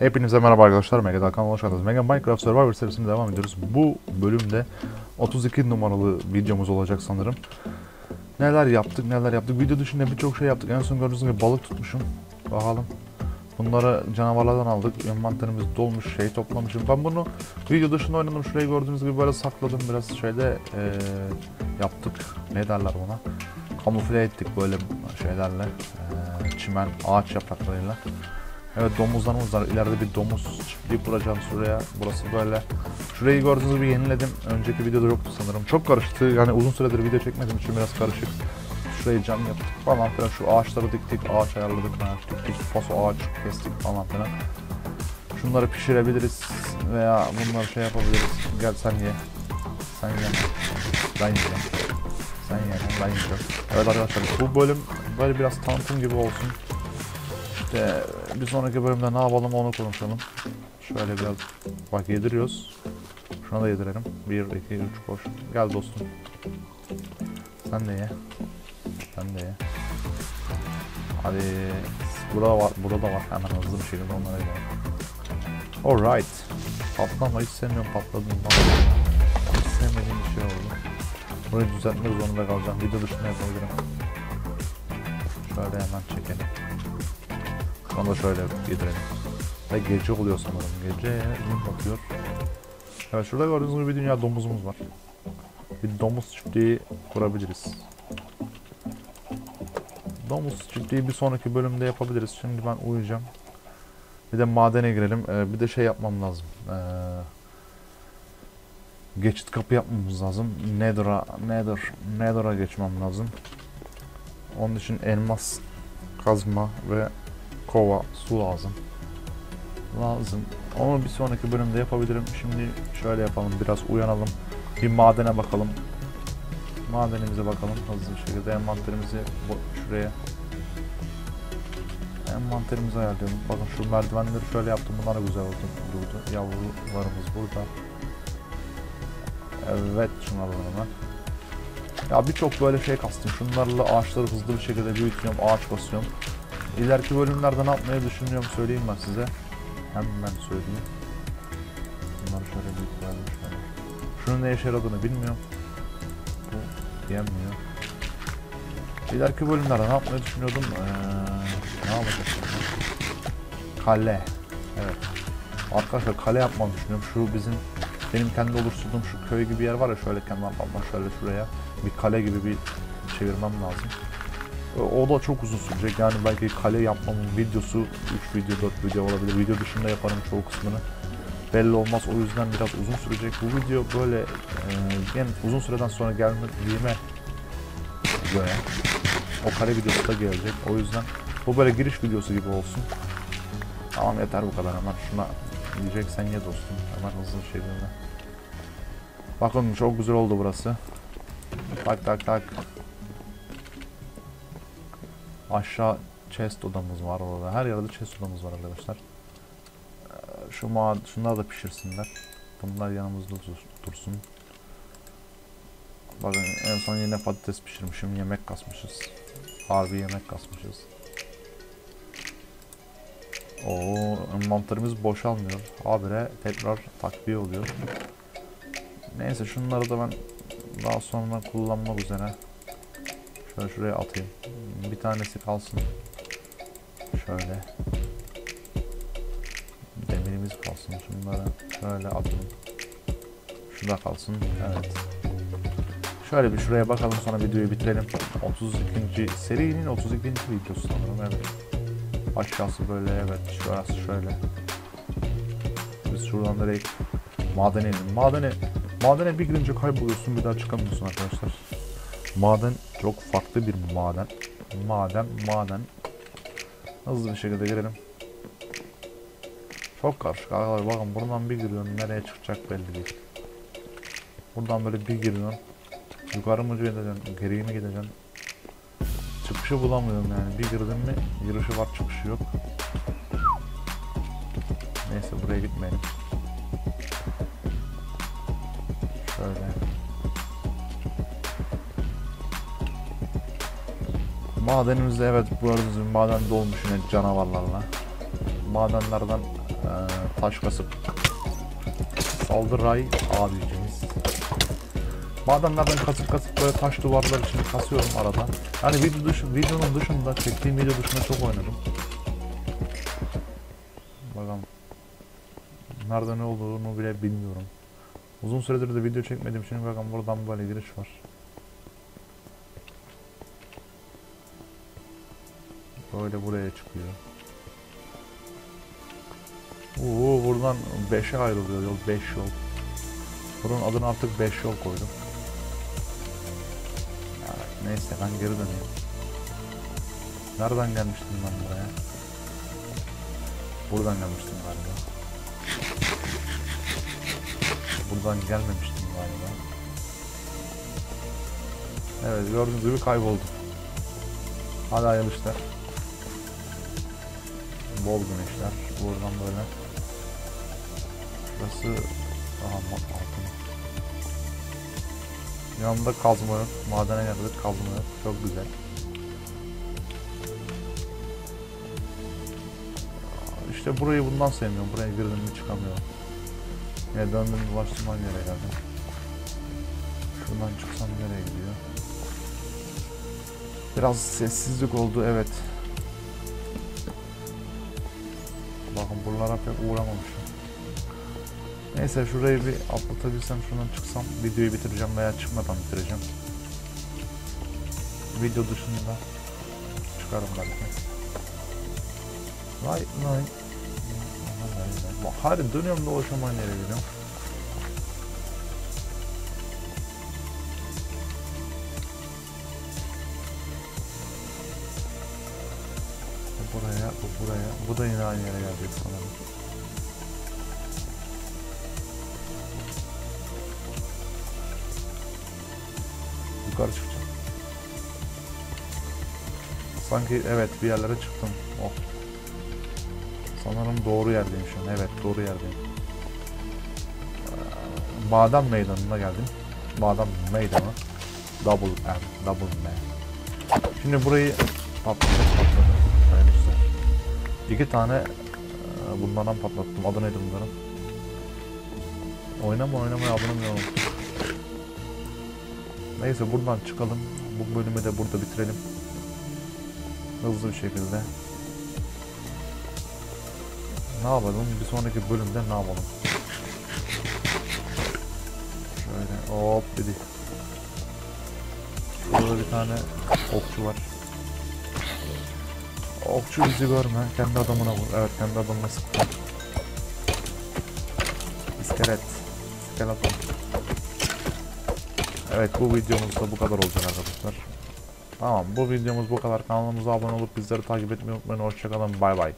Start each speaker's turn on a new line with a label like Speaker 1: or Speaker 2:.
Speaker 1: Hepinize merhaba arkadaşlar. Mega'dan kanalına hoş geldiniz. Mega Minecraft Survivor serisine devam ediyoruz. Bu bölümde 32 numaralı videomuz olacak sanırım. Neler yaptık neler yaptık. Video dışında birçok şey yaptık. En son gördüğünüz gibi balık tutmuşum. Bakalım. Bunları canavarlardan aldık. Envanterimiz dolmuş. Şey toplamışım. Ben bunu video dışında oynadım. Şurayı gördüğünüz gibi böyle sakladım. Biraz şeyde eee, yaptık. Ne derler buna? Kamufle ettik böyle şeylerle. Eee, çimen, ağaç yapraklarıyla. Evet domuzlarımız var. İleride bir domuz çiftliği kuracağım şuraya. Burası böyle. Şurayı gördüğünüz gibi yeniledim. Önceki videoda yoktu sanırım. Çok karıştı. Yani uzun süredir video çekmediğim için biraz karışık. Şurayı cam yaptık falan filan. Şu ağaçları diktik. Ağaç ayarladık. Ağaç diktik. Paso ağaç kestik falan filan. Şunları pişirebiliriz. Veya bunları şey yapabiliriz. Gel sen ye. Sen ye. Ben yiyeceğim. Sen ye. Ben yiyeceğim. Evet arkadaşlar bu bölüm böyle biraz tanıtım gibi olsun. İşte bir sonraki bölümde ne yapalım onu konuşalım. Şöyle biraz bak yediriyoruz. Şuna da yedirelim. 1, 2, 3 koş. Gel dostum. Sen de ye. Sen de ye. Hadi. Burada var, burada da var. Hemen hızlı bir şekilde onlara gidelim. Alright. Patlama hiç sevmiyorum patladığında. Hiç sevmediğim bir şey oldu. Burayı düzeltmek zorunda kalacağım. Video dışında yapabilirim. Şöyle hemen çekelim. Onu da şöyle yedirelim. Ve gece oluyor sanırım. Gece gün batıyor. Evet şurada gördüğünüz gibi bir dünya domuzumuz var. Bir domuz çiftliği kurabiliriz. Domuz çiftliği bir sonraki bölümde yapabiliriz. Şimdi ben uyuyacağım. Bir de madene girelim. Ee, bir de şey yapmam lazım. Ee, geçit kapı yapmamız lazım. Nether'a, Nether, Nether'a geçmem lazım. Onun için elmas kazma ve kova su lazım. Lazım. Onu bir sonraki bölümde yapabilirim. Şimdi şöyle yapalım. Biraz uyanalım. Bir madene bakalım. Madenimize bakalım hızlı bir şekilde. Envanterimizi şuraya envanterimizi ayarlayalım. Bakın şu merdivenleri şöyle yaptım. Bunlar güzel oldu. Durdu. Yavrularımız burada. Evet şunu alalım hemen. Ya birçok böyle şey kastım. Şunlarla ağaçları hızlı bir şekilde büyütüyorum. Ağaç basıyorum. İleriki bölümlerde ne yapmayı düşünüyorum söyleyeyim ben size. Hemen söyleyeyim. Bunları şöyle bir şöyle. Şunun ne işe yaradığını bilmiyorum. Bu yenmiyor. İleriki bölümlerde ne yapmayı düşünüyordum? Ee, ne yapacağız? Kale. Evet. Arkadaşlar kale yapmayı düşünüyorum. Şu bizim benim kendi oluşturduğum şu köy gibi yer var ya şöyle kenardan şöyle şuraya bir kale gibi bir çevirmem lazım. O da çok uzun sürecek. Yani belki kale yapmamın videosu 3 video 4 video olabilir. Video dışında yaparım çoğu kısmını. Belli olmaz. O yüzden biraz uzun sürecek. Bu video böyle e, yani uzun süreden sonra gelmediğime göre o kare videosu da gelecek. O yüzden bu böyle giriş videosu gibi olsun. Tamam yeter bu kadar hemen şuna yiyeceksen ye dostum. Hemen hızlı şekilde. Bakın çok güzel oldu burası. Tak tak tak. Aşağı chest odamız var orada. Her yerde chest odamız var arkadaşlar. Ee, Şu ma şunlar da pişirsinler. Bunlar yanımızda dur- dursun. Bakın en son yine patates pişirmişim. Yemek kasmışız. Harbi yemek kasmışız. Oo, envanterimiz boşalmıyor. Habire tekrar takviye oluyor. Neyse şunları da ben daha sonra kullanmak üzere Şöyle şuraya atayım. Bir tanesi kalsın. Şöyle. Demirimiz kalsın. Şunları şöyle atalım. Şu da kalsın. Evet. Şöyle bir şuraya bakalım sonra videoyu bitirelim. 32. serinin 32. videosu sanırım evet. Aşağısı böyle evet. Şurası şöyle. Biz şuradan direkt madene inelim. Madene, madene bir girince kayboluyorsun bir daha çıkamıyorsun arkadaşlar. Maden çok farklı bir maden. Maden, maden. Hızlı bir şekilde girelim. Çok karışık arkadaşlar. Bakın buradan bir giriyorsun nereye çıkacak belli değil. Buradan böyle bir giriyorsun. Yukarı mı gideceksin, geriye mi gideceksin? Çıkışı bulamıyorum yani. Bir girdin mi girişi var çıkışı yok. Neyse buraya gitmeyelim. Madenimizde evet arada bizim maden dolmuş yine canavarlarla. Madenlerden eee taş kasıp saldıray abicimiz. Madenlerden kasıp kasıp böyle taş duvarlar için kasıyorum arada. Yani video dışı, videonun dışında, çektiğim video dışında çok oynadım. Bakalım. Nerede ne olduğunu bile bilmiyorum. Uzun süredir de video çekmediğim için bakın buradan böyle giriş var. Böyle buraya çıkıyor. Oo buradan 5'e ayrılıyor yol 5 yol. Buranın adını artık 5 yol koydum. Ya, neyse ben geri döneyim. Nereden gelmiştim ben buraya? Buradan gelmiştim galiba. Buradan gelmemiştim galiba. Evet gördüğünüz gibi kayboldum. Hadi hayırlı işler. Bol güneşler. Buradan böyle. Burası Aha ma- altın. Yanında kazma yok. Madene geldik kazma yok. Çok güzel. İşte burayı bundan sevmiyorum. Buraya girdim mi çıkamıyorum. Ya döndüm dolaştım aynı yere geldim. Şuradan çıksam nereye gidiyor? Biraz sessizlik oldu evet. Buralara pek uğramamışım. Neyse şurayı bir atlatabilsem şuradan çıksam videoyu bitireceğim veya çıkmadan bitireceğim. Video dışında çıkarım belki. Vay vay. Hadi dönüyorum dolaşıyorum aynı yere gidiyorum. Bu buraya, bu da yine aynı yere gelecek sanırım. Yukarı çıkacağım. Sanki evet bir yerlere çıktım. Oh. Sanırım doğru yerdeyim şu an. Evet doğru yerdeyim. Ee, Badem meydanına geldim. Badem meydanı. Double M. Double M. Şimdi burayı patlatacak patladı. İki tane e, patlattım. Adı neydi bunların? Oynama bile unuttum. Neyse buradan çıkalım. Bu bölümü de burada bitirelim. Hızlı bir şekilde. Ne yapalım? Bir sonraki bölümde ne yapalım? Şöyle hop dedi. Burada bir tane okçu var. Okçu bizi görme. Kendi adamına vur. Evet kendi adamına sıktı. İskelet. İskeleton. Evet bu videomuz da bu kadar olacak arkadaşlar. Tamam bu videomuz bu kadar. Kanalımıza abone olup bizleri takip etmeyi unutmayın. Hoşçakalın. Bay bay.